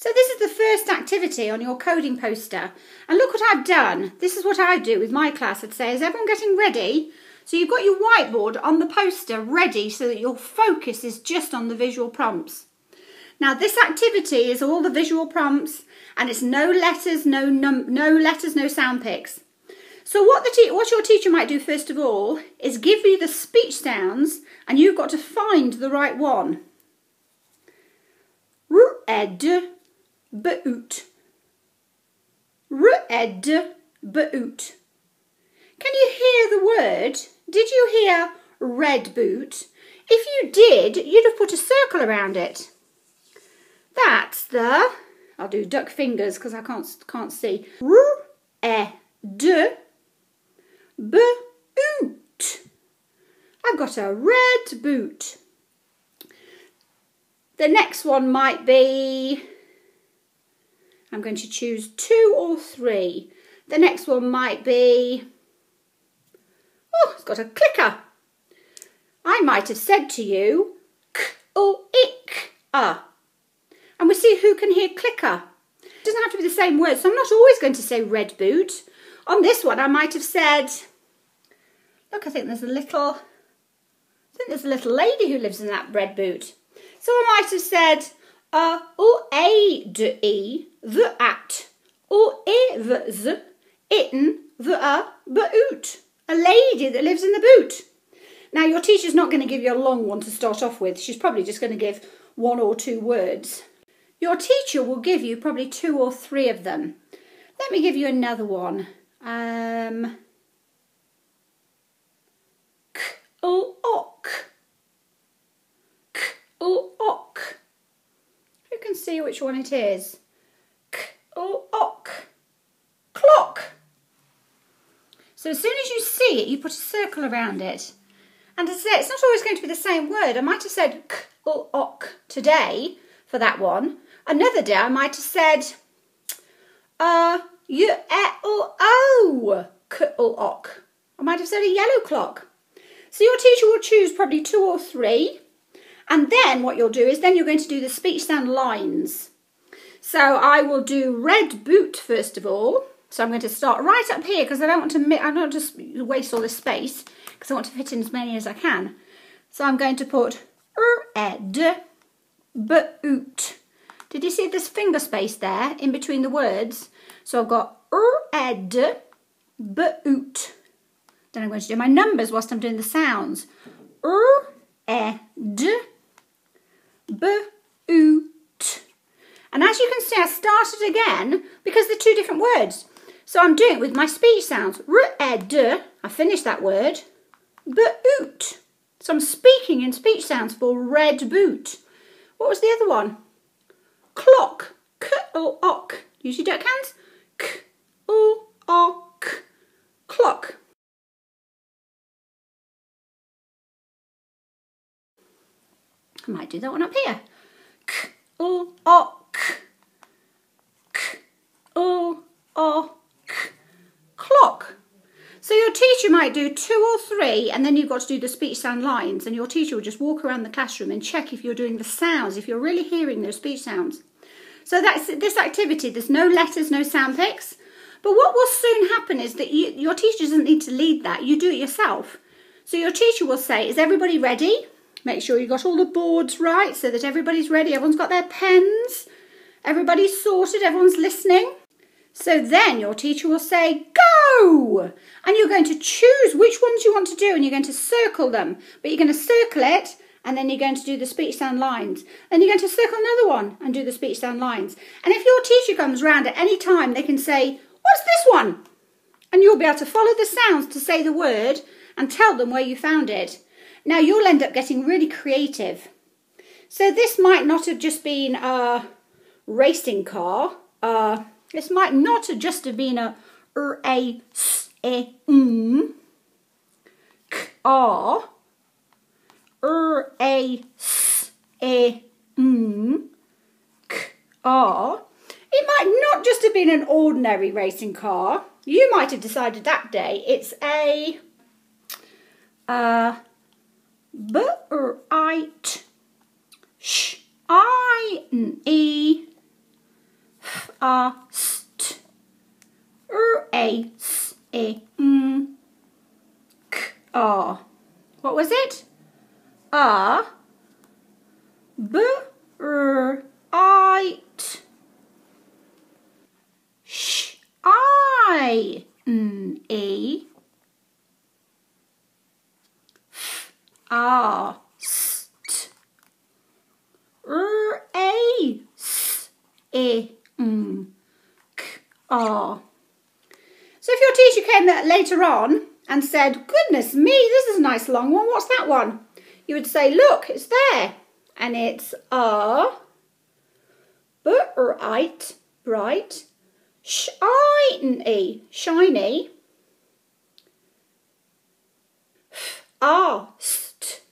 So this is the first activity on your coding poster. And look what I've done. This is what I do with my class. I'd say, is everyone getting ready? So you've got your whiteboard on the poster ready so that your focus is just on the visual prompts. Now this activity is all the visual prompts and it's no letters, no num no letters, no sound pics. So what the what your teacher might do first of all is give you the speech sounds and you've got to find the right one. R-ed, beoot. R-ed, beoot. Can you hear the word? Did you hear red boot? If you did, you'd have put a circle around it. That's the, I'll do duck fingers because I can't, can't see. R-e-d, boot. I've got a red boot. The next one might be, I'm going to choose two or three. The next one might be, oh, it's got a clicker. I might have said to you, k or ick, ah. And we see who can hear clicker. It doesn't have to be the same word, so I'm not always going to say red boot. On this one, I might have said, look, I think there's a little, I think there's a little lady who lives in that red boot. So I might have said uh, o a d e the at or e the z itten the a boot a lady that lives in the boot. Now your teacher's not going to give you a long one to start off with. She's probably just going to give one or two words. Your teacher will give you probably two or three of them. Let me give you another one. Um, k o ok or ok. Who can see which one it is? K or ok. Clock. So as soon as you see it, you put a circle around it. And as I say, it's not always going to be the same word. I might have said k or ok today for that one. Another day I might have said uh, e or o, k or ok. I might have said a yellow clock. So your teacher will choose probably two or three and then what you'll do is then you're going to do the speech sound lines. So I will do red boot first of all. So I'm going to start right up here because I don't want to I don't just waste all this space because I want to fit in as many as I can. So I'm going to put er, red boot. Did you see this finger space there in between the words? So I've got er, red boot. Then I'm going to do my numbers whilst I'm doing the sounds. Er, ed boot. And as you can see, I started again because they're two different words. So I'm doing it with my speech sounds. R-e-d, eh, I finished that word. Boot. So I'm speaking in speech sounds for red boot. What was the other one? Clock. K or ok. Use your duck hands. K or ok. Clock. I might do that one up here. K, o, ok. K, o, ok. Clock. So your teacher might do two or three and then you've got to do the speech sound lines and your teacher will just walk around the classroom and check if you're doing the sounds, if you're really hearing those speech sounds. So that's this activity. There's no letters, no sound pics. But what will soon happen is that you, your teacher doesn't need to lead that. You do it yourself. So your teacher will say, is everybody ready? Make sure you've got all the boards right so that everybody's ready. Everyone's got their pens. Everybody's sorted. Everyone's listening. So then your teacher will say, go! And you're going to choose which ones you want to do and you're going to circle them. But you're going to circle it and then you're going to do the speech sound lines. Then you're going to circle another one and do the speech sound lines. And if your teacher comes round at any time, they can say, what's this one? And you'll be able to follow the sounds to say the word and tell them where you found it. Now you'll end up getting really creative. So this might not have just been a racing car. This might not just have been a r a s e m car. R a s e m car. It might not just have been an ordinary racing car. You might have decided that day it's a uh, bright, sh, I, e, f, a, st, r, a, s, e, m, k, a. What was it? A, b, r, i, t, sh, i, n, e, f, a, st, r, a, s, e, m, k, a. So if your teacher came Uh, later on and said, goodness me, this is a nice long one, what's that one? You would say, look, it's there. And it's a, bright, bright, shiny, shiny, fast,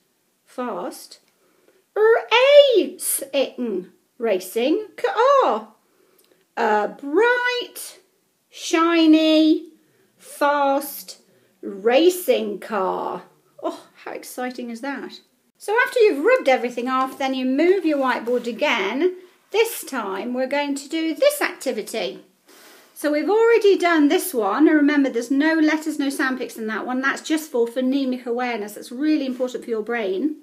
fast, racing, racing, car, a bright, shiny, fast, racing car. Oh, how exciting is that? So after you've rubbed everything off, then you move your whiteboard again. This time we're going to do this activity. So we've already done this one, and remember there's no letters, no sound pics in that one. That's just for phonemic awareness. That's really important for your brain.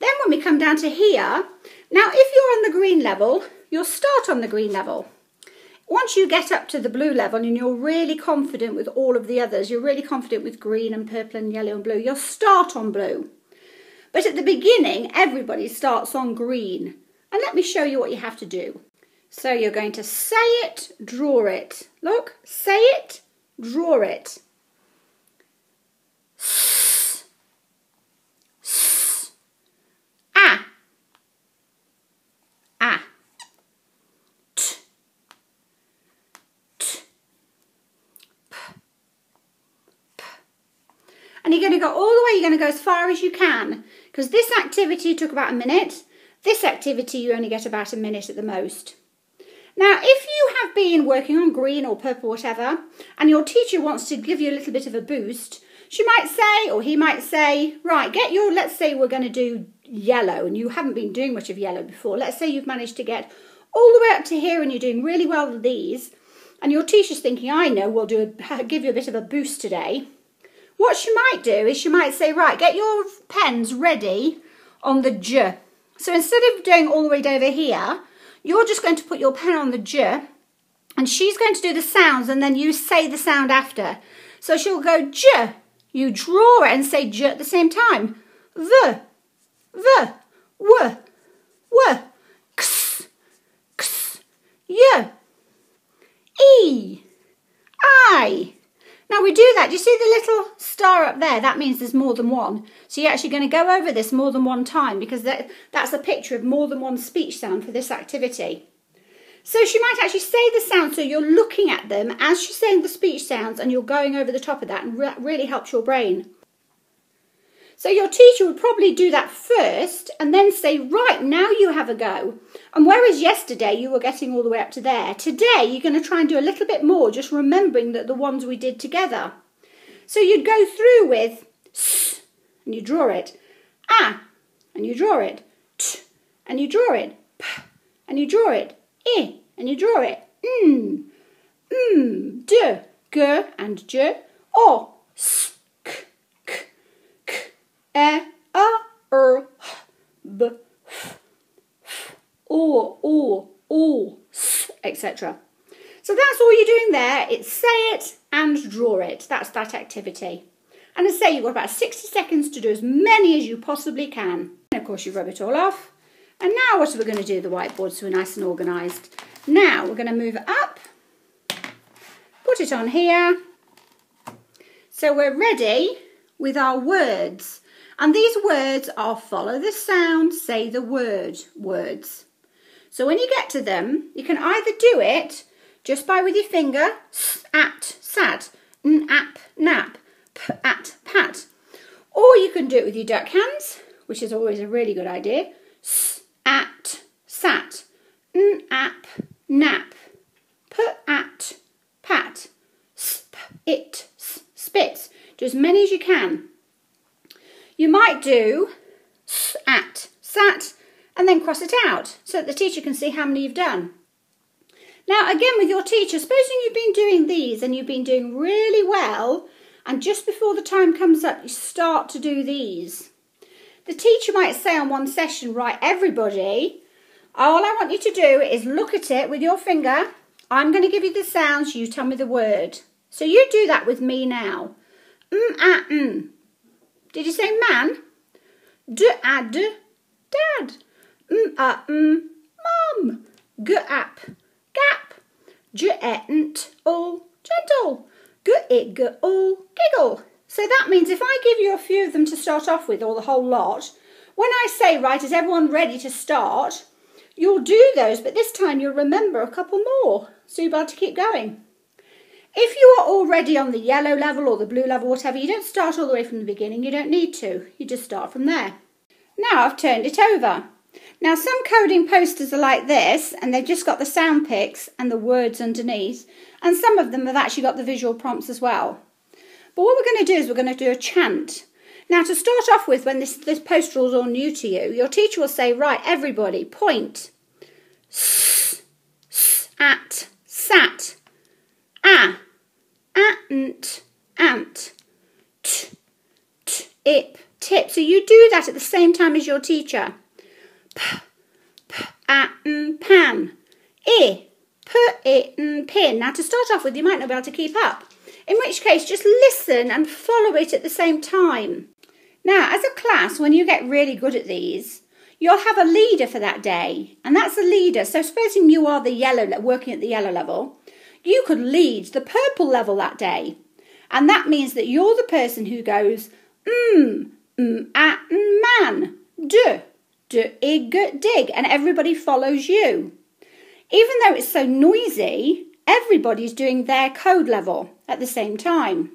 Then when we come down to here, now if you're on the green level, you'll start on the green level. Once you get up to the blue level and you're really confident with all of the others, you're really confident with green and purple and yellow and blue, you'll start on blue. But at the beginning, everybody starts on green. And let me show you what you have to do. So you're going to say it, draw it. Look, say it, draw it. S, s, ah, ah, t, t, p, p. And you're going to go all the way, you're going to go as far as you can because this activity took about a minute. This activity you only get about a minute at the most. Now, if you have been working on green or purple, whatever, and your teacher wants to give you a little bit of a boost, she might say, or he might say, right, get your, let's say we're going to do yellow, and you haven't been doing much of yellow before. Let's say you've managed to get all the way up to here and you're doing really well with these, and your teacher's thinking, I know, we'll do a, give you a bit of a boost today. What she might do is she might say, right, get your pens ready on the J. So instead of doing all the way over here, you're just going to put your pen on the J and she's going to do the sounds and then you say the sound after. So she'll go J, you draw it and say J at the same time. The, the, w, w, x, x, y, e, i, now we do that. Do you see the little star up there? That means there's more than one. So you're actually going to go over this more than one time because that, that's a picture of more than one speech sound for this activity. So she might actually say the sound so you're looking at them as she's saying the speech sounds and you're going over the top of that and re really helps your brain. So your teacher would probably do that first and then say, right, now you have a go. And whereas yesterday you were getting all the way up to there, today you're going to try and do a little bit more, just remembering that the ones we did together. So you'd go through with s, and you draw it, ah, and you draw it, t, and you draw it, p, and you draw it, i, and you draw it, m, m, d, g, and j, o, s, a, b, f, f, o, o, o, s, etc. So that's all you're doing there. It's say it and draw it. That's that activity. And I say you've got about 60 seconds to do as many as you possibly can. And of course you rub it all off. And now what are we going to do the whiteboard so we're nice and organised? Now we're going to move it up, put it on here. So we're ready with our words. And these words are follow the sound, say the word words. So when you get to them, you can either do it just by with your finger, s at, sat, n, ap, nap, p, at, pat. Or you can do it with your duck hands, which is always a really good idea. S, at, sat, n, ap, nap, p, at, pat, sp, it, s, spits. Do as many as you can. You might do at, sat, and then cross it out so that the teacher can see how many you've done. Now, again, with your teacher, supposing you've been doing these and you've been doing really well, and just before the time comes up, you start to do these. The teacher might say on one session, right, everybody, all I want you to do is look at it with your finger. I'm going to give you the sounds, you tell me the word. So you do that with me now. Mm, ah, mm. Did you say man? D, ah, d, dad. Mm, ah, mm, mum. G, ap, gap. J, et, all, gentle. G, it, g, all, giggle. So that means if I give you a few of them to start off with, or the whole lot, when I say, right, is everyone ready to start? You'll do those, but this time you'll remember a couple more. So you're about to keep going. If you are already on the yellow level or the blue level, whatever, you don't start all the way from the beginning. You don't need to. You just start from there. Now I've turned it over. Now some coding posters are like this and they've just got the sound pics and the words underneath and some of them have actually got the visual prompts as well. But what we're going to do is we're going to do a chant. Now to start off with when this, this poster is all new to you, your teacher will say, right everybody point. S, s, at, sat, ah, ant, ant, t, t, ip, tip. So you do that at the same time as your teacher. P, p, at, pan, i, put it, n, pin. Now to start off with, you might not be able to keep up. In which case, just listen and follow it at the same time. Now, as a class, when you get really good at these, you'll have a leader for that day, and that's the leader. So, supposing you are the yellow, working at the yellow level, you could lead the purple level that day. And that means that you're the person who goes, mm, mm, at, man, d, d, ig, dig, and everybody follows you. Even though it's so noisy, everybody's doing their code level at the same time.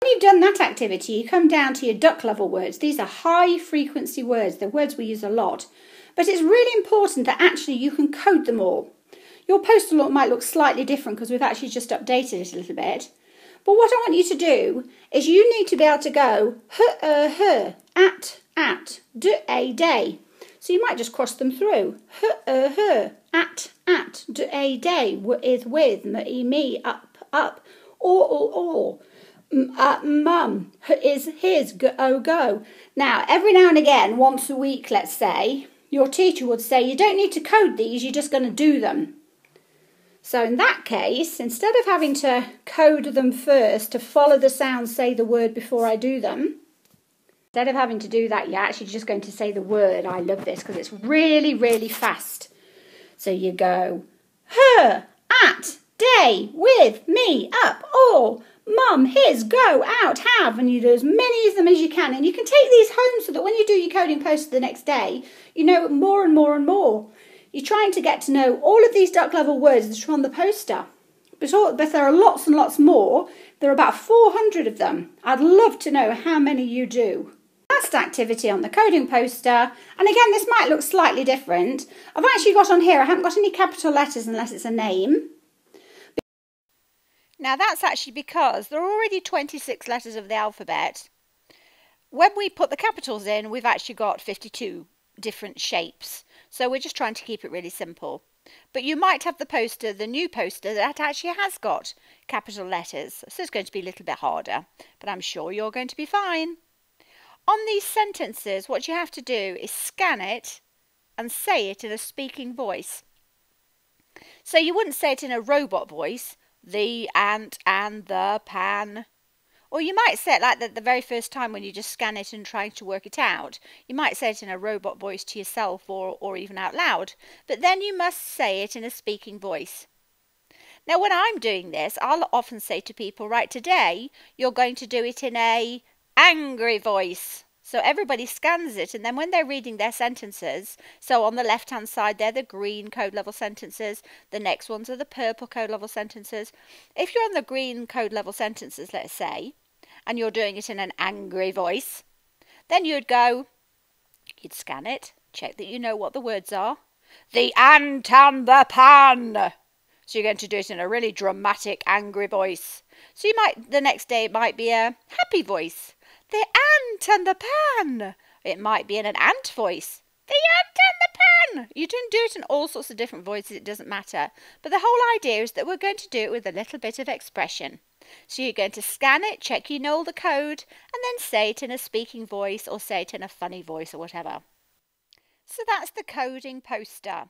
When you've done that activity, you come down to your duck level words. These are high frequency words, they're words we use a lot. But it's really important that actually you can code them all. Your postal look might look slightly different because we've actually just updated it a little bit. But what I want you to do is you need to be able to go h, uh, her, at, at, d, a, day. So you might just cross them through. H, uh, her, at, at, d, a, day, is with, me, me, up, up, or, or, or. Uh, mum is his, go, oh, go. Now, every now and again, once a week, let's say, your teacher would say, you don't need to code these, you're just going to do them. So in that case, instead of having to code them first to follow the sound, say the word before I do them, instead of having to do that, you're actually just going to say the word. I love this because it's really, really fast. So you go, her, at, day, with, me, up, all, mum, his, go, out, have, and you do as many of them as you can. And you can take these home so that when you do your coding post the next day, you know more and more and more. You're trying to get to know all of these duck level words that are on the poster. But, all, but there are lots and lots more. There are about 400 of them. I'd love to know how many you do. Last activity on the coding poster, and again this might look slightly different. I've actually got on here, I haven't got any capital letters unless it's a name. Now that's actually because there are already 26 letters of the alphabet. When we put the capitals in, we've actually got 52 different shapes. So we're just trying to keep it really simple. But you might have the poster, the new poster, that actually has got capital letters. So it's going to be a little bit harder, but I'm sure you're going to be fine. On these sentences, what you have to do is scan it and say it in a speaking voice. So you wouldn't say it in a robot voice, the ant and the pan. Or you might say it like that the very first time when you just scan it and trying to work it out. You might say it in a robot voice to yourself or, or even out loud. But then you must say it in a speaking voice. Now, when I'm doing this, I'll often say to people, right, today you're going to do it in a angry voice. So everybody scans it, and then when they're reading their sentences, so on the left hand side, they're the green code level sentences, the next ones are the purple code level sentences. If you're on the green code level sentences, let's say, and you're doing it in an angry voice, then you'd go, you'd scan it, check that you know what the words are. The ant and the pan. So you're going to do it in a really dramatic, angry voice. So you might, the next day, it might be a happy voice. The ant and the pan. It might be in an ant voice. The ant and the pan. You can do it in all sorts of different voices, it doesn't matter. But the whole idea is that we're going to do it with a little bit of expression. So you're going to scan it, check you know all the code, and then say it in a speaking voice or say it in a funny voice or whatever. So that's the coding poster.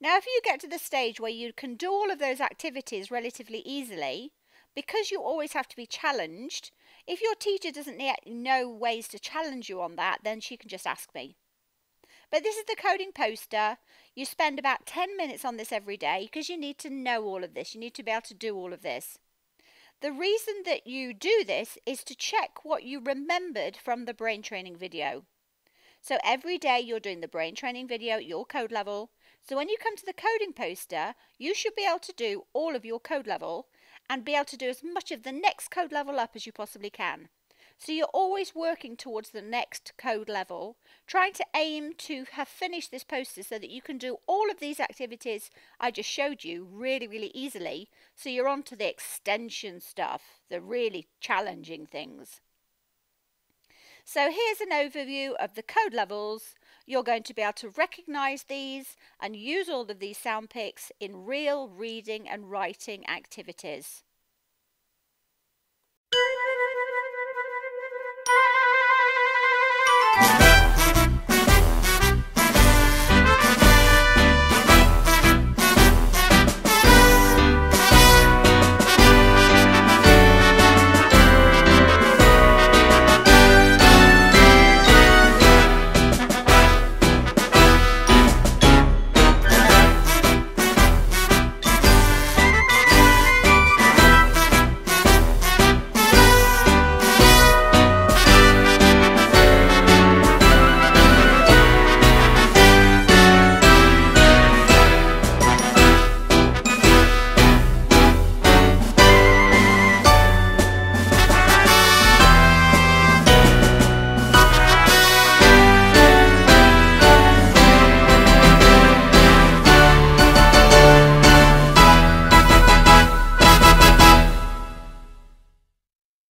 Now, if you get to the stage where you can do all of those activities relatively easily, because you always have to be challenged, if your teacher doesn't yet know ways to challenge you on that, then she can just ask me. But this is the coding poster. You spend about 10 minutes on this every day because you need to know all of this. You need to be able to do all of this. The reason that you do this is to check what you remembered from the brain training video. So every day you're doing the brain training video at your code level. So when you come to the coding poster, you should be able to do all of your code level and be able to do as much of the next code level up as you possibly can. So you're always working towards the next code level, trying to aim to have finished this poster so that you can do all of these activities I just showed you really, really easily. So you're on to the extension stuff, the really challenging things. So here's an overview of the code levels. You're going to be able to recognize these and use all of these sound pics in real reading and writing activities.